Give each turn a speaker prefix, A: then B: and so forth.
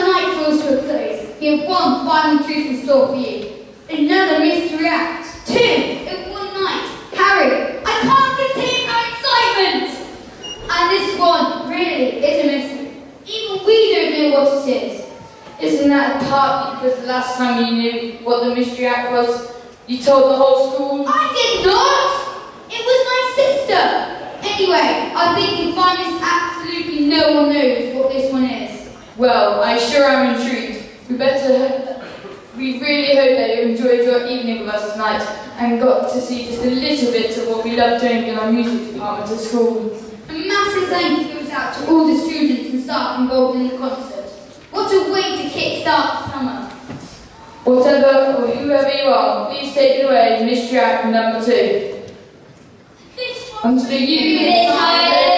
A: our night draws to a close, we have one final truth in store for you. Another mystery act. Two, in one night. Harry, I can't contain our excitement! And this one really is a mystery. Even we don't know what it is.
B: Isn't that partly because the last time you knew what the mystery act was, you told the whole school?
A: I did not! It was my sister! Anyway, I think you'll find this absolutely no one knows what this one is.
B: Well, I sure am intrigued. We better. We really hope that you enjoyed your evening with us tonight and got to see just a little bit of what we love doing in our music department at school.
A: A massive thank you goes out to all the students and staff involved in the concert. What a way to kickstart the summer.
B: Whatever or whoever you are, please take it away, mystery act number two.
A: This
B: Until you
A: This